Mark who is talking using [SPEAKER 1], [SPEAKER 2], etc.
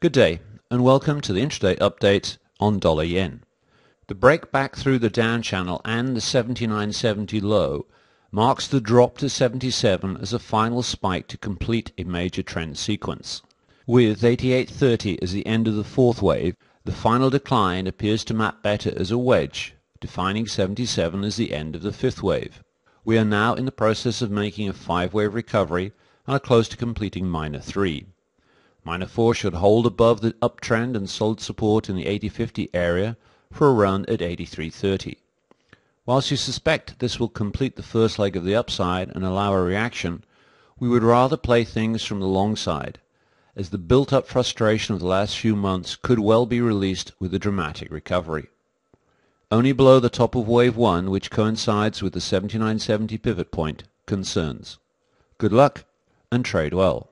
[SPEAKER 1] Good day, and welcome to the intraday update on dollar yen. The break back through the down channel and the 79.70 low marks the drop to 77 as a final spike to complete a major trend sequence. With 88.30 as the end of the fourth wave, the final decline appears to map better as a wedge, defining 77 as the end of the fifth wave. We are now in the process of making a five-wave recovery and are close to completing minor 3. Minor 4 should hold above the uptrend and solid support in the 80.50 area for a run at 83.30. Whilst you suspect this will complete the first leg of the upside and allow a reaction, we would rather play things from the long side, as the built-up frustration of the last few months could well be released with a dramatic recovery. Only below the top of wave 1, which coincides with the 79.70 pivot point, concerns. Good luck and trade well.